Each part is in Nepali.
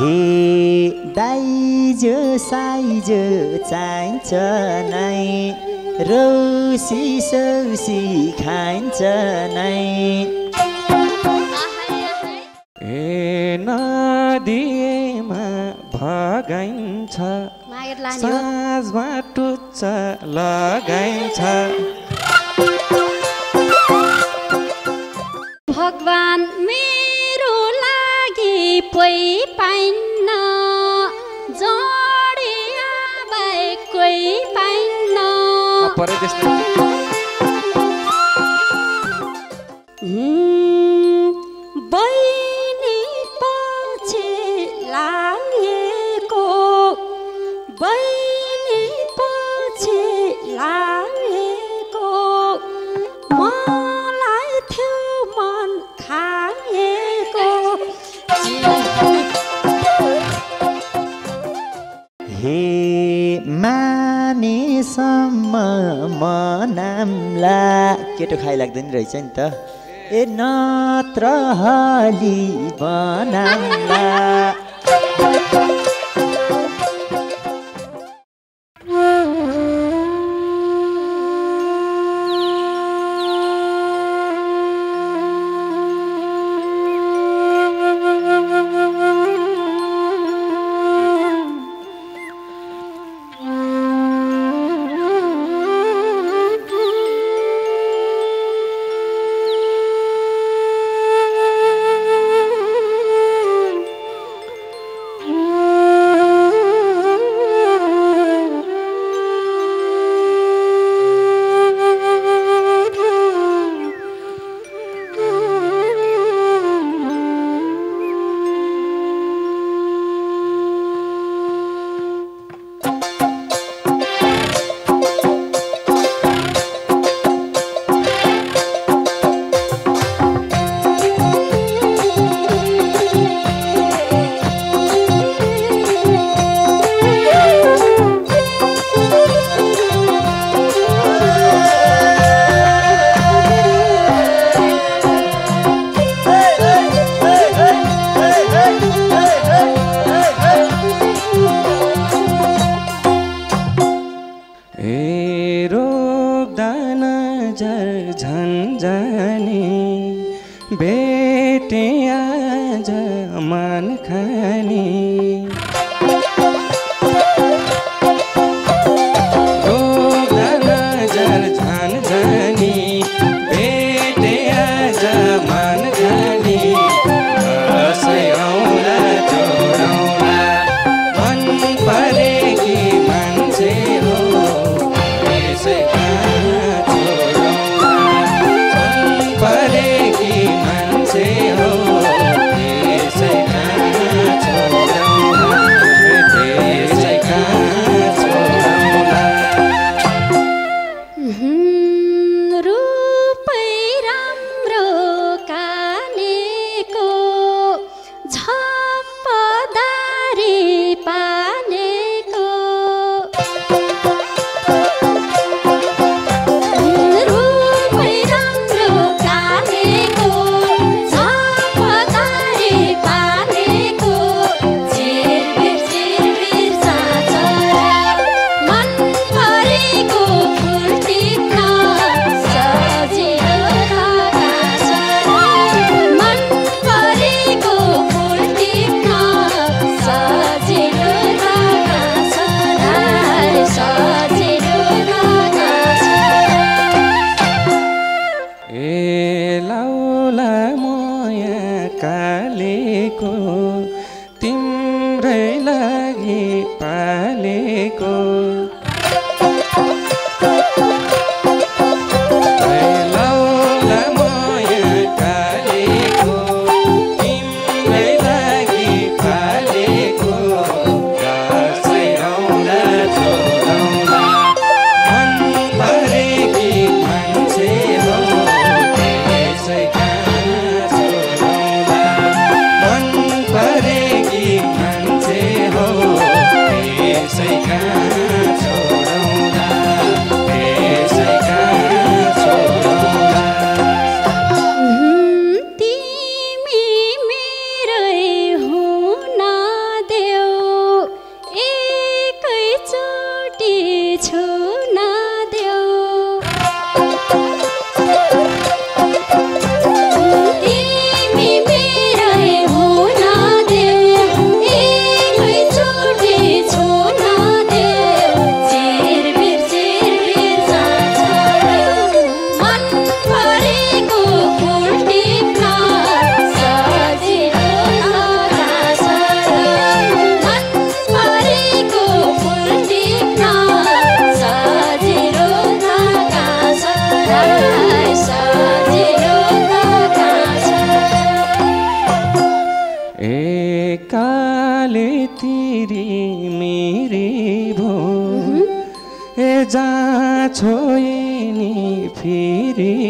हे। दाइजो साइजो चाहिन्छ नै। रौसी सौसी खाइन्छ नै। ए नदिएमा भगाइन्छ। साँझमा टुच्च लगाइन्छ। भगवान मेरो लागि पै पाइन्न। जोडिया बाहेक कोही पाइन्न। परे केटो खाइ लाग्दैन रहेछ नि त। ए नत्र हली बनाम्ला जा छोइनी फेरि।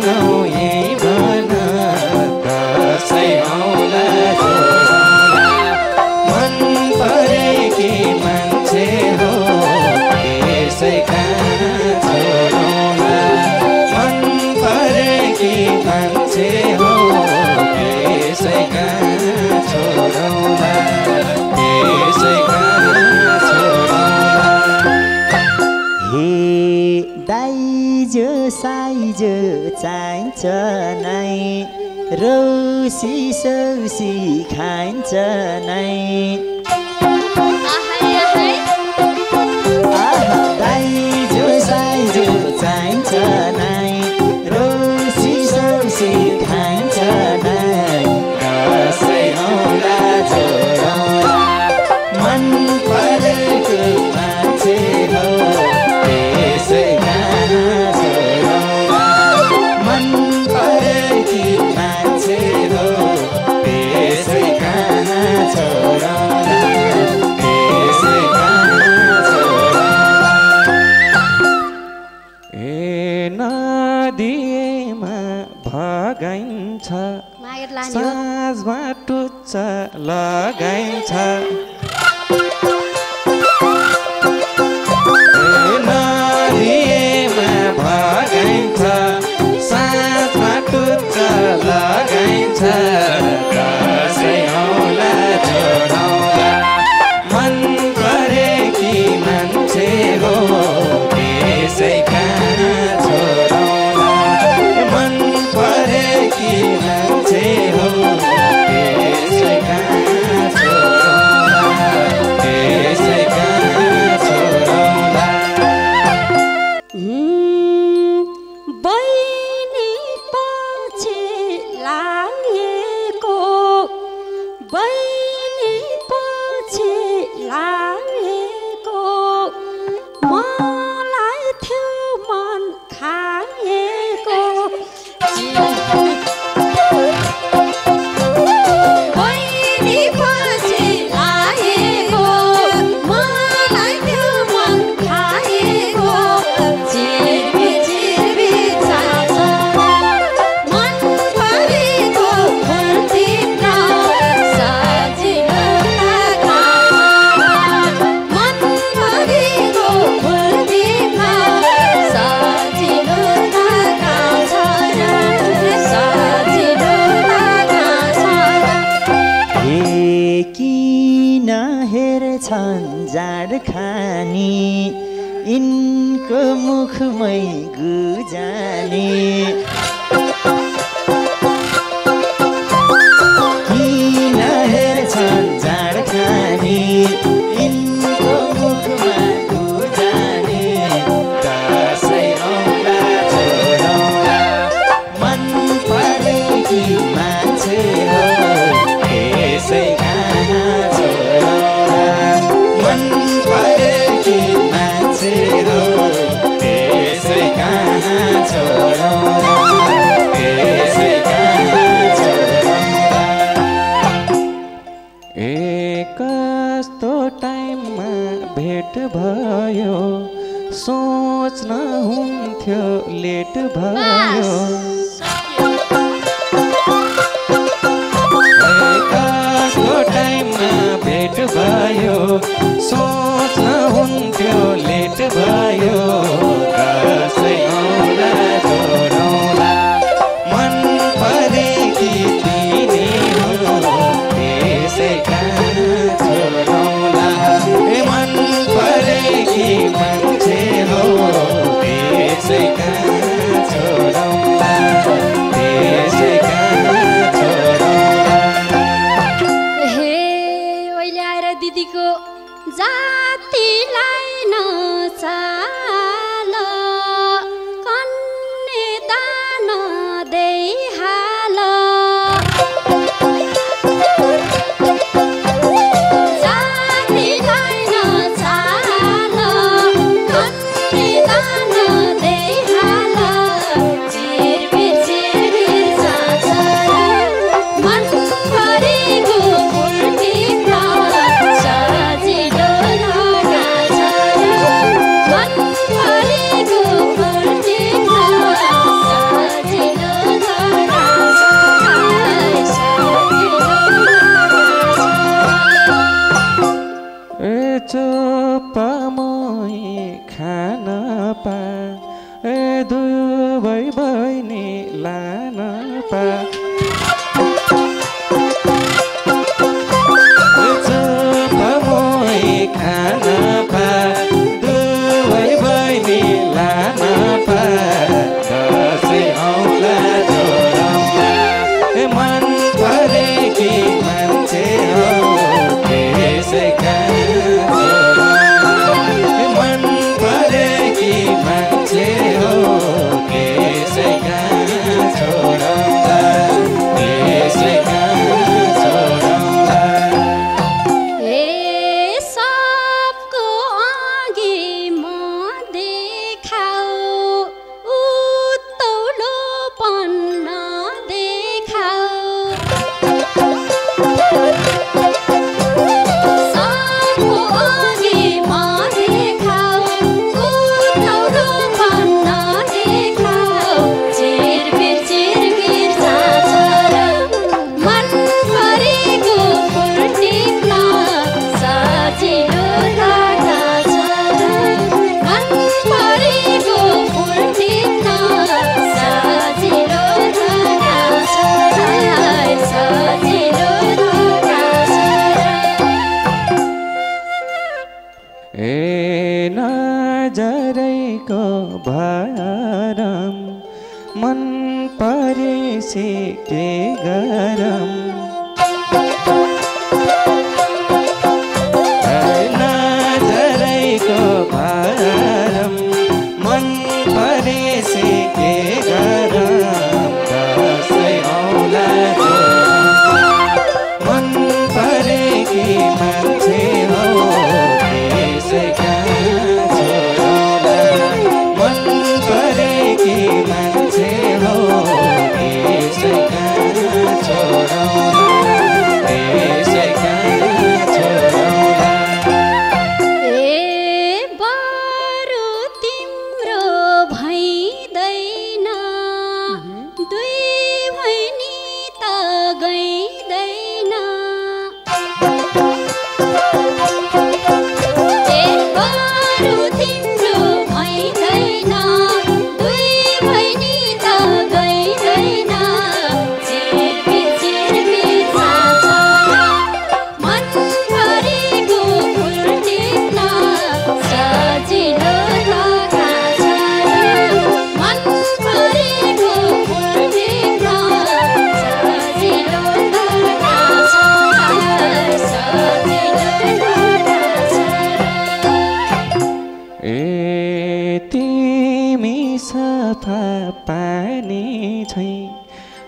não. रौसी सौसी खाइन्छ नै आहै से के गरम।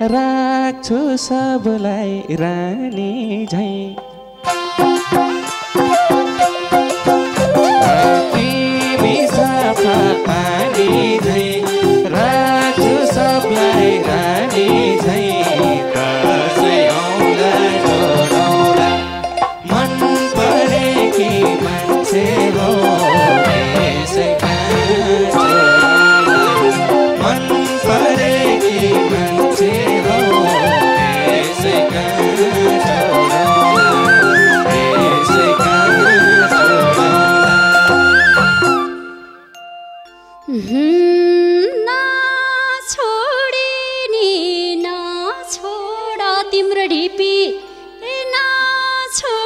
राख्छु सबलाई रानी झै। तिमी सफा पानी ছো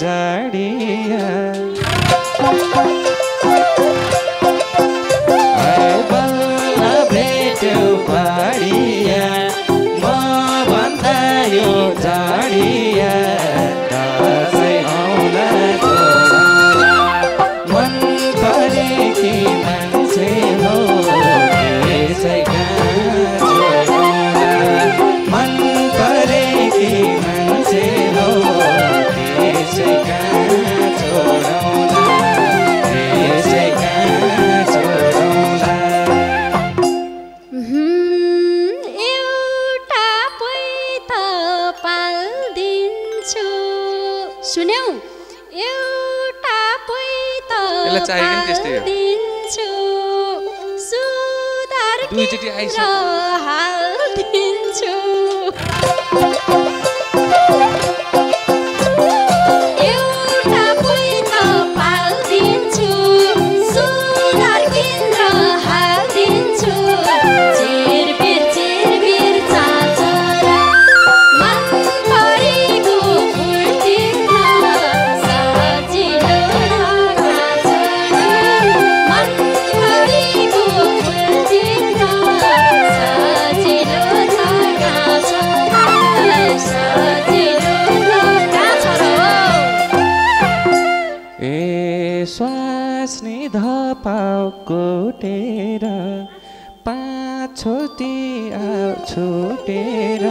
जड़िया दुईचोटि आइसक्यो। छुटेर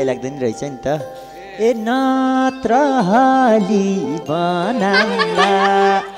मिठाई लाग्दैन रहेछ नि त। ए नत्र हाली बनाउँदा।